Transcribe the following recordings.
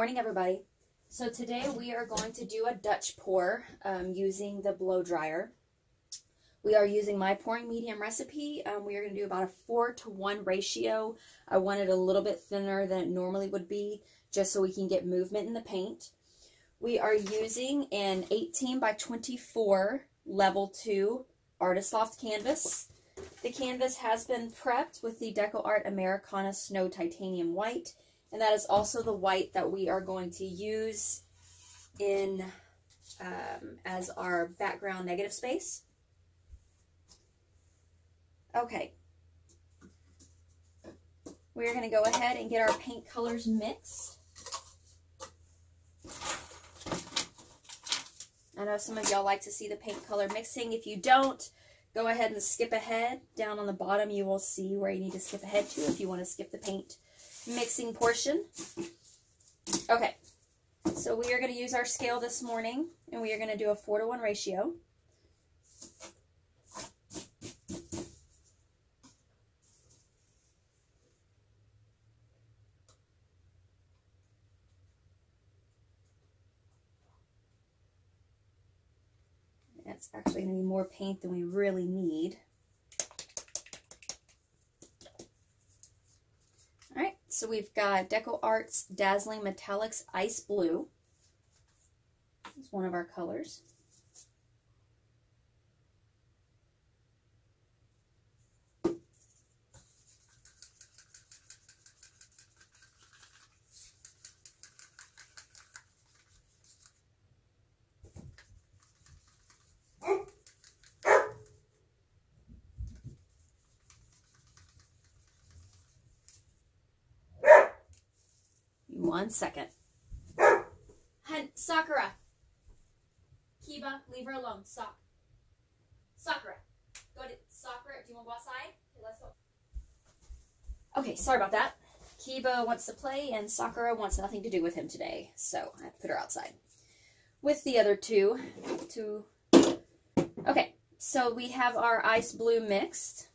morning, everybody. So today we are going to do a Dutch pour um, using the blow dryer. We are using my pouring medium recipe. Um, we are going to do about a 4 to 1 ratio. I want it a little bit thinner than it normally would be, just so we can get movement in the paint. We are using an 18 by 24 level 2 Artist Loft canvas. The canvas has been prepped with the Deco Art Americana Snow Titanium White, and that is also the white that we are going to use in um, as our background negative space. Okay. We're going to go ahead and get our paint colors mixed. I know some of y'all like to see the paint color mixing. If you don't, go ahead and skip ahead. Down on the bottom, you will see where you need to skip ahead to if you want to skip the paint mixing portion. Okay, so we are going to use our scale this morning, and we are going to do a 4 to 1 ratio. It's actually going to be more paint than we really need. All right, so we've got Deco Arts Dazzling Metallics Ice Blue. It's one of our colors. One second. Hun, Sakura. Kiba, leave her alone. Stop. Sakura. Go to Sakura. Do you want to go outside? Okay, let's go. Okay, sorry about that. Kiba wants to play and Sakura wants nothing to do with him today. So I have to put her outside. With the other two. two. Okay, so we have our ice blue mixed.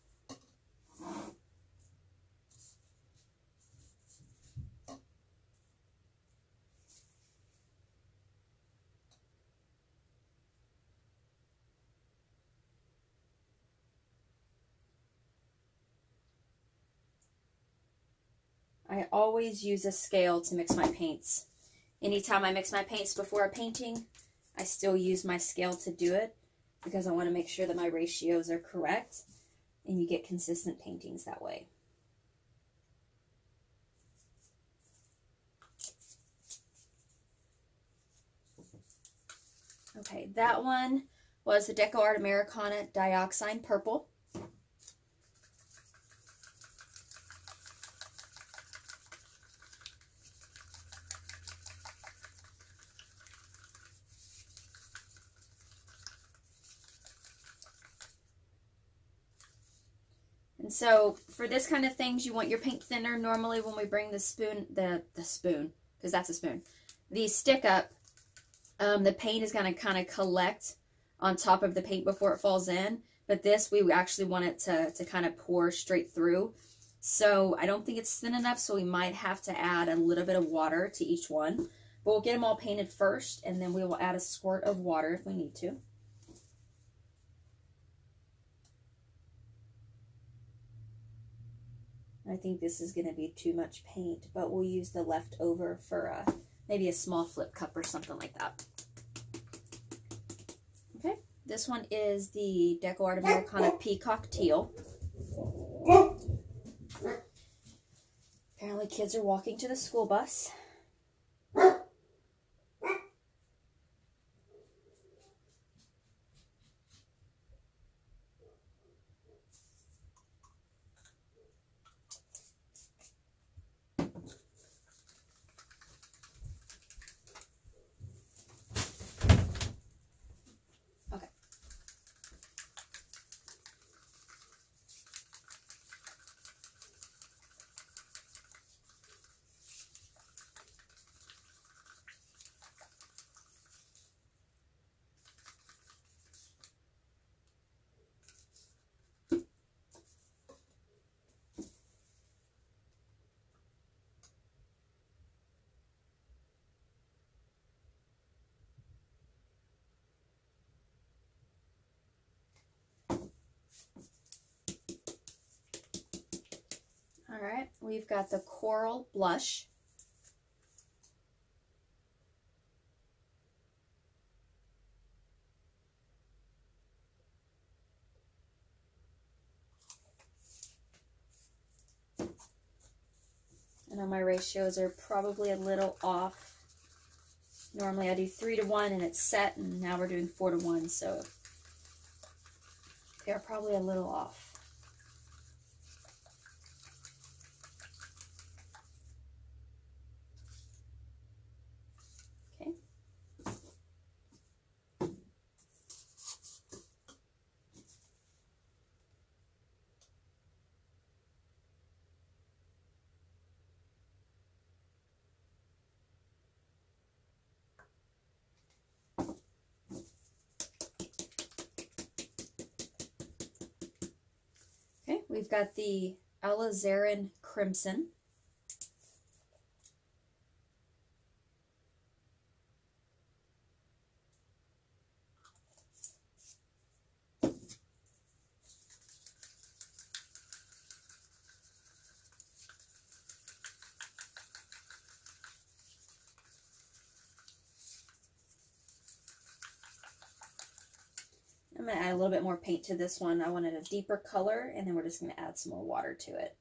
I always use a scale to mix my paints. Anytime I mix my paints before a painting, I still use my scale to do it because I want to make sure that my ratios are correct and you get consistent paintings that way. Okay, that one was the Deco Art Americana Dioxine Purple. So for this kind of things, you want your paint thinner. Normally when we bring the spoon, the, the spoon, because that's a spoon, the stick up, um, the paint is going to kind of collect on top of the paint before it falls in. But this, we actually want it to, to kind of pour straight through. So I don't think it's thin enough, so we might have to add a little bit of water to each one. But we'll get them all painted first, and then we will add a squirt of water if we need to. I think this is going to be too much paint, but we'll use the leftover for a, maybe a small flip cup or something like that. Okay, this one is the Deco Art Americana Peacock Teal. Apparently kids are walking to the school bus. All right, we've got the Coral Blush. I know my ratios are probably a little off. Normally I do three to one and it's set and now we're doing four to one, so they're probably a little off. We've got the alizarin crimson. I'm going to add a little bit more paint to this one. I wanted a deeper color, and then we're just going to add some more water to it.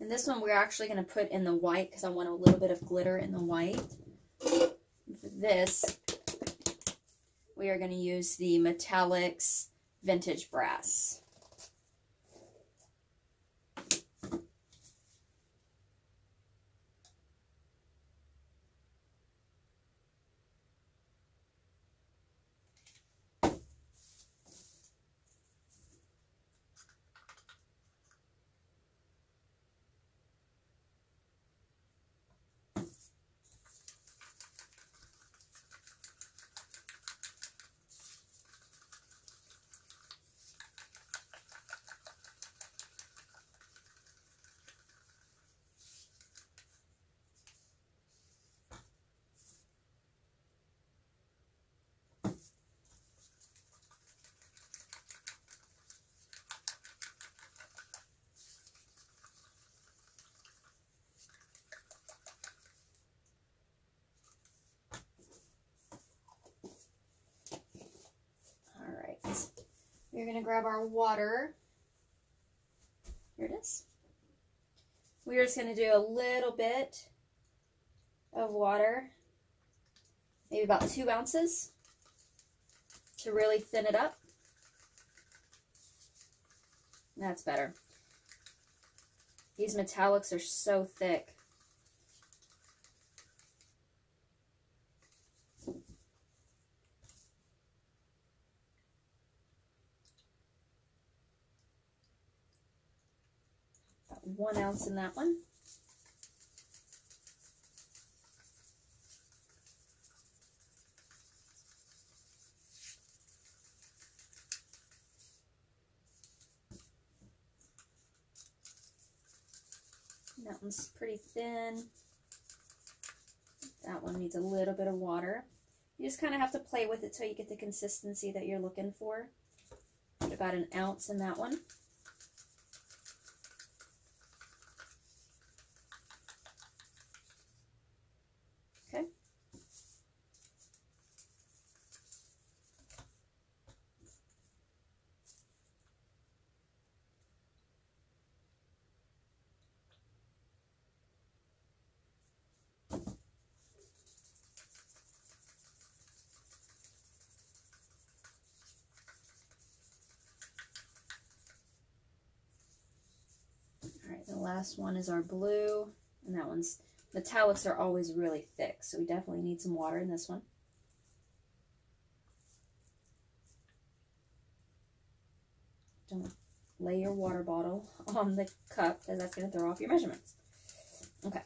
This one we're actually going to put in the white because I want a little bit of glitter in the white this, we are going to use the Metallics Vintage Brass. We're going to grab our water. Here it is. We're just going to do a little bit of water, maybe about two ounces to really thin it up. That's better. These metallics are so thick. One ounce in that one. That one's pretty thin. That one needs a little bit of water. You just kind of have to play with it till you get the consistency that you're looking for. Put about an ounce in that one. Last one is our blue, and that one's, metallics are always really thick, so we definitely need some water in this one. Don't lay your water bottle on the cup, because that's going to throw off your measurements. Okay.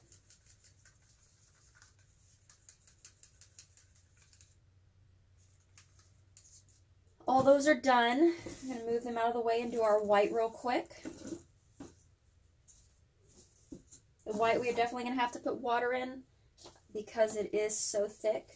all those are done. I'm going to move them out of the way and do our white real quick. The white we are definitely going to have to put water in because it is so thick.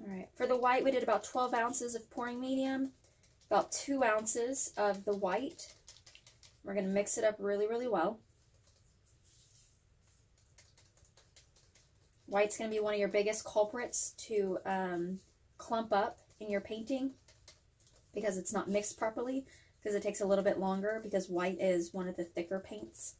All right, for the white, we did about 12 ounces of pouring medium, about 2 ounces of the white. We're going to mix it up really, really well. White's going to be one of your biggest culprits to um, clump up in your painting because it's not mixed properly because it takes a little bit longer because white is one of the thicker paints.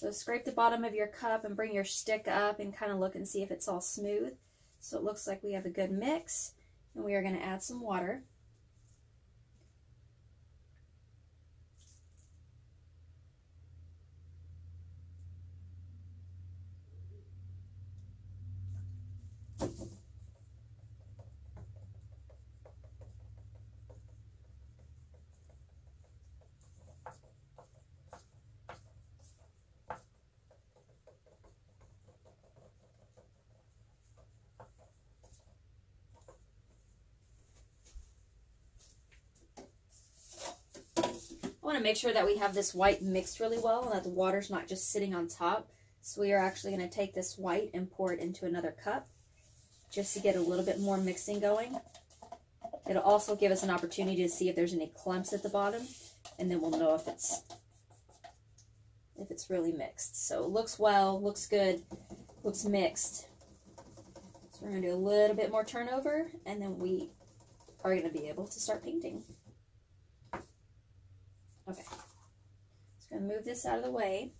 So scrape the bottom of your cup and bring your stick up and kind of look and see if it's all smooth. So it looks like we have a good mix. And we are going to add some water. Want to make sure that we have this white mixed really well and that the water's not just sitting on top. So we are actually going to take this white and pour it into another cup just to get a little bit more mixing going. It'll also give us an opportunity to see if there's any clumps at the bottom and then we'll know if it's if it's really mixed. So it looks well, looks good, looks mixed. So we're going to do a little bit more turnover and then we are going to be able to start painting. Okay. I'm just going to move this out of the way.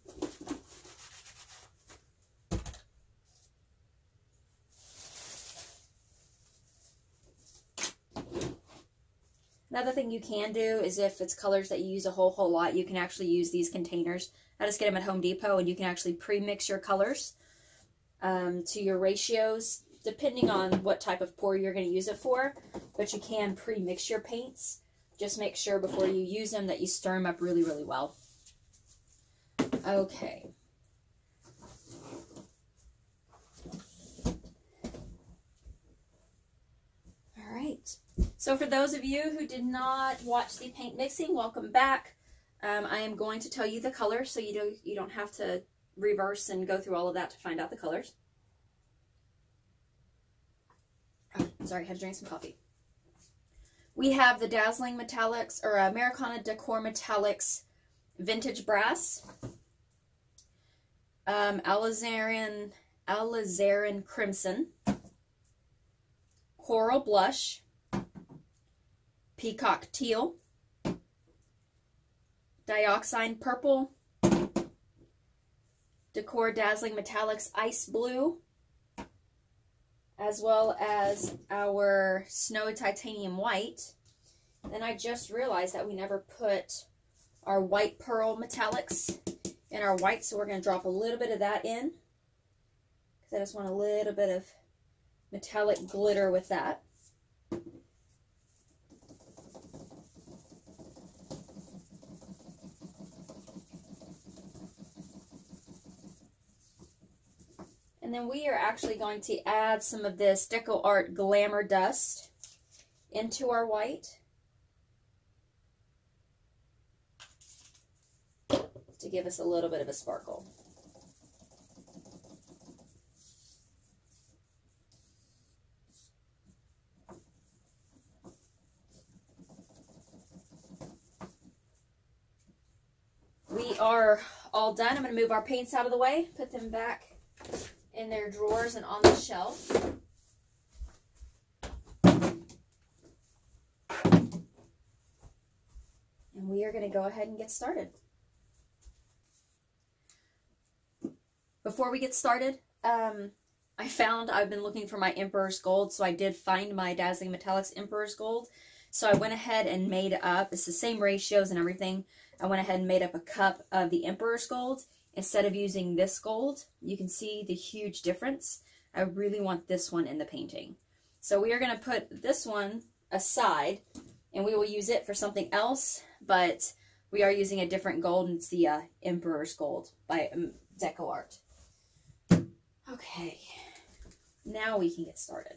Another thing you can do is if it's colors that you use a whole, whole lot, you can actually use these containers. I just get them at Home Depot and you can actually pre-mix your colors um, to your ratios depending on what type of pour you're going to use it for. But you can pre-mix your paints just make sure before you use them that you stir them up really, really well. Okay. All right. So for those of you who did not watch the paint mixing, welcome back. Um, I am going to tell you the colors so you don't, you don't have to reverse and go through all of that to find out the colors. Oh, sorry, I had to drink some coffee. We have the Dazzling Metallics, or Americana Decor Metallics Vintage Brass. Um, Alizarin, Alizarin Crimson. Coral Blush. Peacock Teal. Dioxine Purple. Decor Dazzling Metallics Ice Blue as well as our Snow Titanium White. Then I just realized that we never put our White Pearl Metallics in our white, so we're going to drop a little bit of that in. Because I just want a little bit of metallic glitter with that. And then we are actually going to add some of this Deco Art Glamour Dust into our white to give us a little bit of a sparkle. We are all done. I'm going to move our paints out of the way, put them back in their drawers and on the shelf. And we are going to go ahead and get started. Before we get started, um, I found I've been looking for my Emperor's Gold, so I did find my Dazzling Metallics Emperor's Gold. So I went ahead and made up, it's the same ratios and everything. I went ahead and made up a cup of the Emperor's Gold instead of using this gold. You can see the huge difference. I really want this one in the painting. So we are going to put this one aside and we will use it for something else, but we are using a different gold and it's the uh, Emperor's Gold by um, DecoArt. Okay, now we can get started.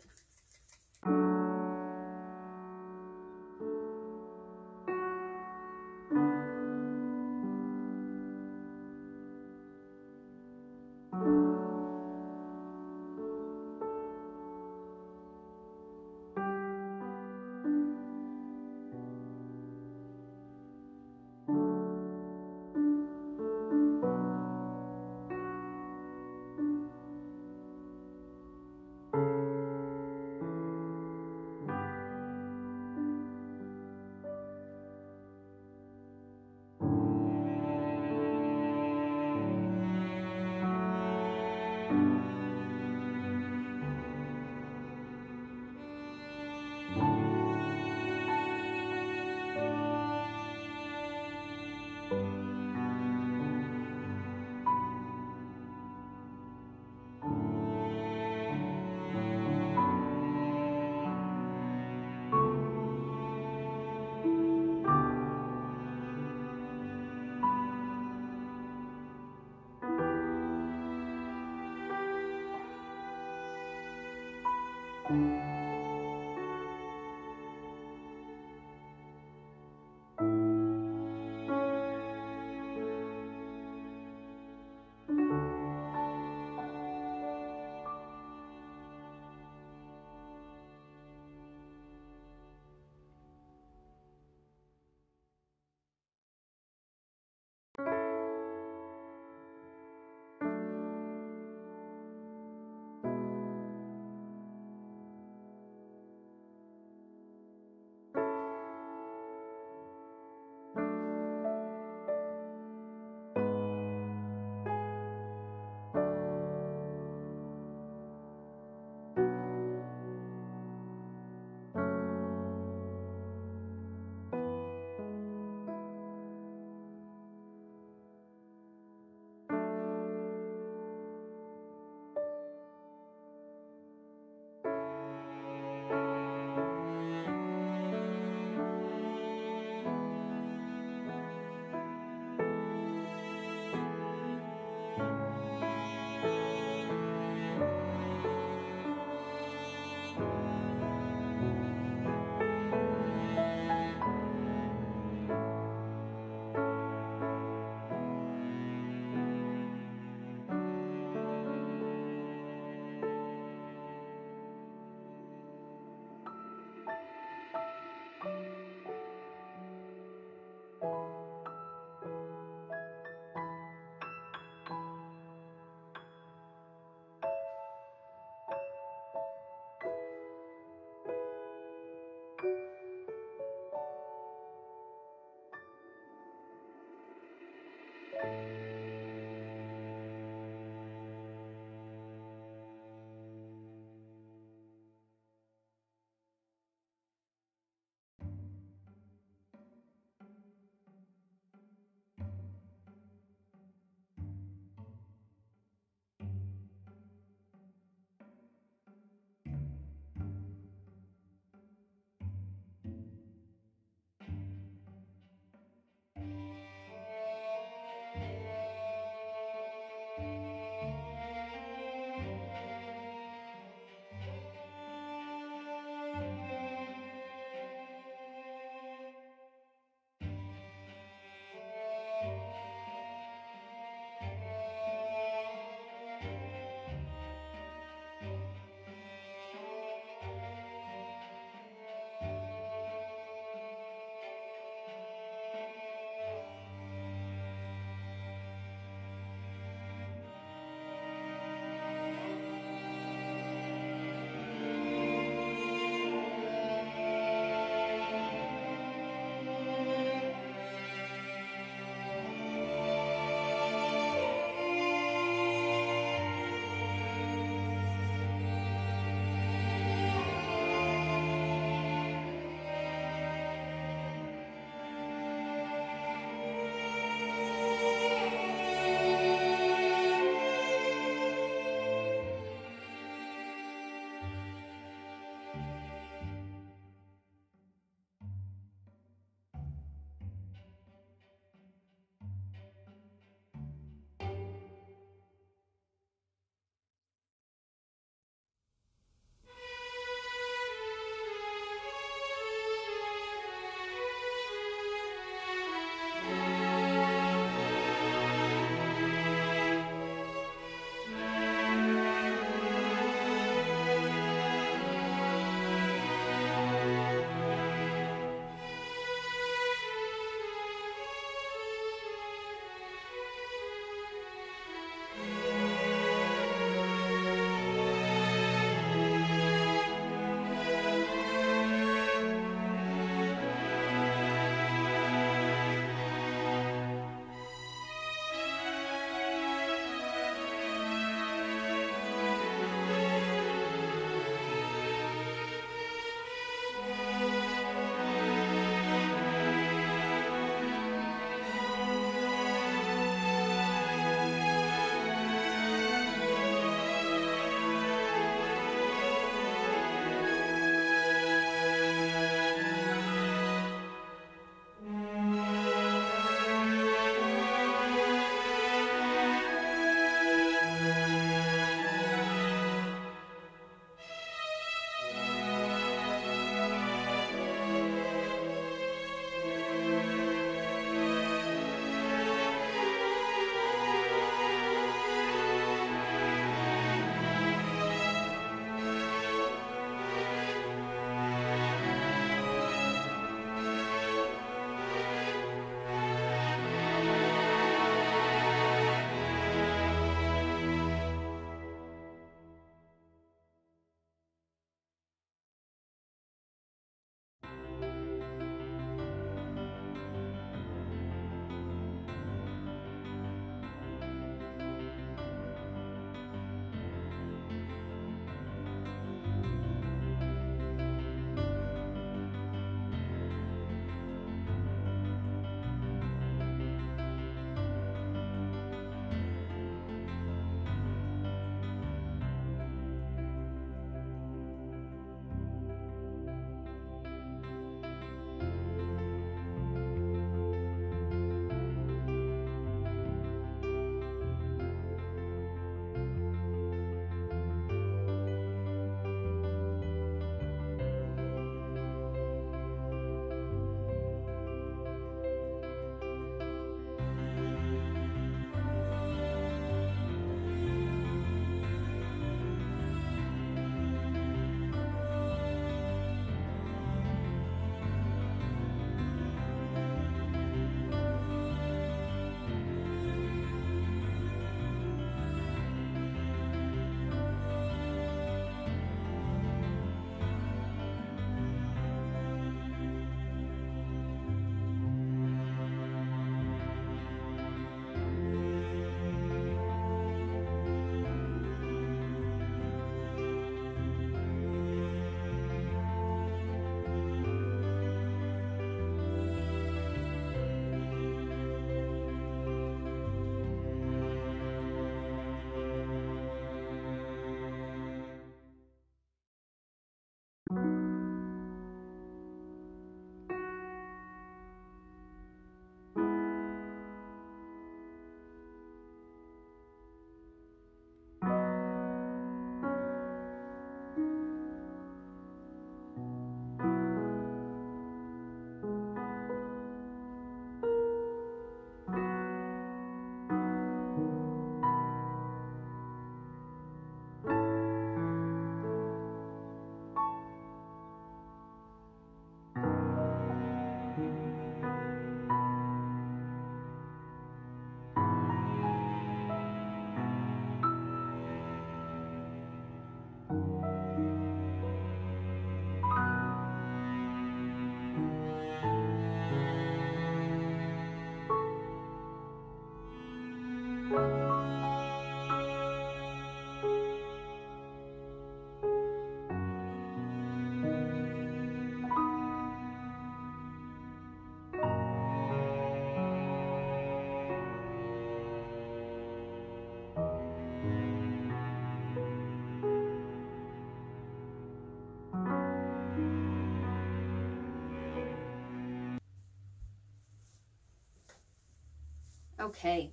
Okay.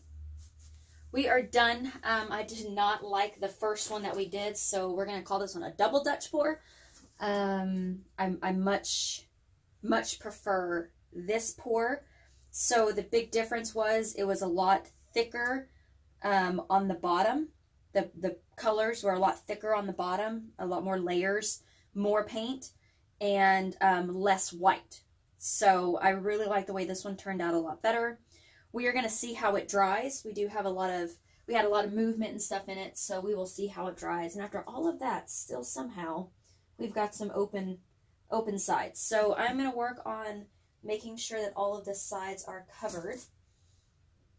We are done. Um, I did not like the first one that we did, so we're going to call this one a double Dutch pour. Um, I, I much, much prefer this pour. So the big difference was it was a lot thicker um, on the bottom. The, the colors were a lot thicker on the bottom, a lot more layers, more paint, and um, less white. So I really like the way this one turned out a lot better. We are going to see how it dries. We do have a lot of, we had a lot of movement and stuff in it, so we will see how it dries. And after all of that, still somehow, we've got some open, open sides. So I'm going to work on making sure that all of the sides are covered.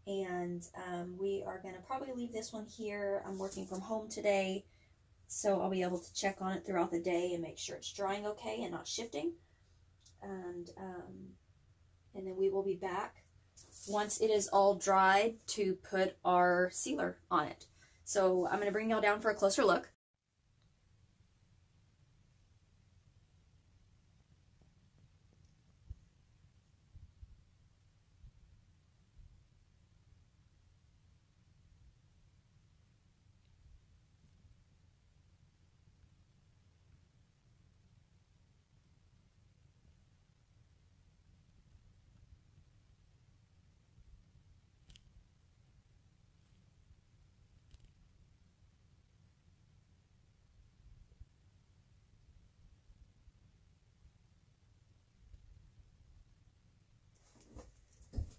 And um, we are going to probably leave this one here. I'm working from home today, so I'll be able to check on it throughout the day and make sure it's drying okay and not shifting. And, um, and then we will be back once it is all dried to put our sealer on it. So I'm going to bring y'all down for a closer look.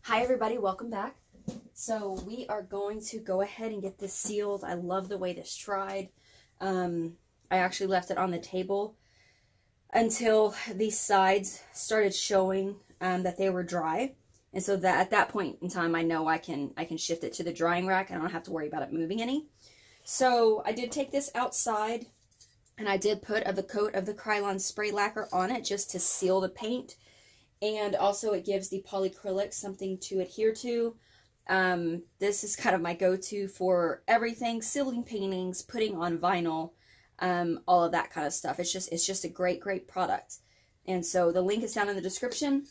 Hi everybody, welcome back. So we are going to go ahead and get this sealed. I love the way this dried. Um, I actually left it on the table until these sides started showing um, that they were dry. And so that at that point in time, I know I can I can shift it to the drying rack. I don't have to worry about it moving any. So I did take this outside and I did put a, the coat of the Krylon spray lacquer on it just to seal the paint and also it gives the polycrylic something to adhere to. Um, this is kind of my go-to for everything, sealing paintings, putting on vinyl, um, all of that kind of stuff. It's just, it's just a great, great product. And so the link is down in the description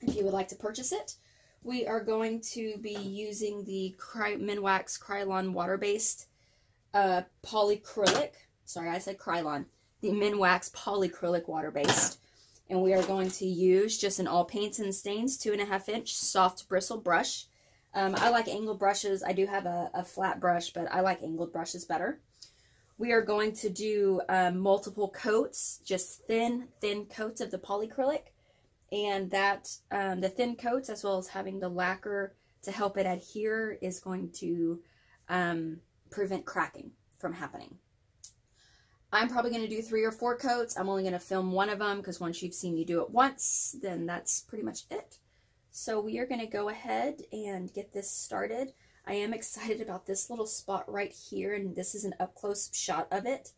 if you would like to purchase it. We are going to be using the Cry Minwax Krylon water-based uh, polycrylic. Sorry, I said Krylon. The Minwax polycrylic water-based and we are going to use just an all paints and stains two and a half inch soft bristle brush. Um, I like angled brushes. I do have a, a, flat brush, but I like angled brushes better. We are going to do um, multiple coats, just thin, thin coats of the polycrylic. And that, um, the thin coats, as well as having the lacquer to help it adhere, is going to um, prevent cracking from happening. I'm probably going to do three or four coats. I'm only going to film one of them because once you've seen me do it once, then that's pretty much it. So we are going to go ahead and get this started. I am excited about this little spot right here, and this is an up-close shot of it.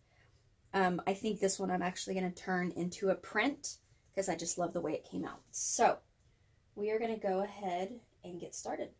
Um, I think this one I'm actually going to turn into a print because I just love the way it came out. So we are going to go ahead and get started.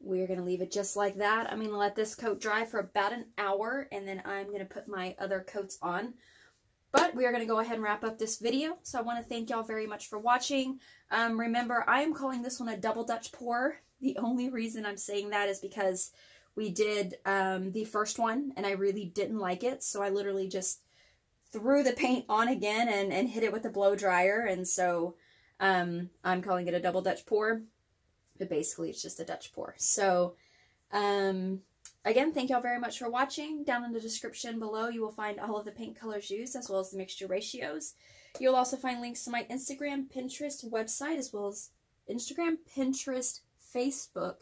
We're going to leave it just like that. I'm going to let this coat dry for about an hour and then I'm going to put my other coats on. But we are going to go ahead and wrap up this video. So I want to thank y'all very much for watching. Um, remember, I am calling this one a double Dutch pour. The only reason I'm saying that is because we did um, the first one and I really didn't like it. So I literally just threw the paint on again and, and hit it with a blow dryer. And so um, I'm calling it a double Dutch pour. But basically, it's just a Dutch pour. So, um, again, thank y'all very much for watching. Down in the description below, you will find all of the paint colors used as well as the mixture ratios. You'll also find links to my Instagram, Pinterest website, as well as Instagram, Pinterest, Facebook,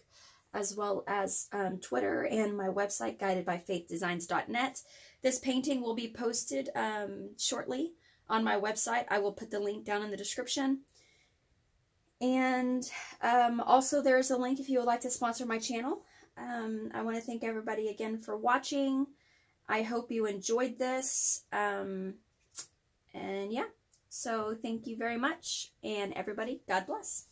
as well as um, Twitter and my website, guidedbyfaithdesigns.net. This painting will be posted um, shortly on my website. I will put the link down in the description. And um, also there's a link if you would like to sponsor my channel. Um, I want to thank everybody again for watching. I hope you enjoyed this. Um, and yeah, so thank you very much. And everybody, God bless.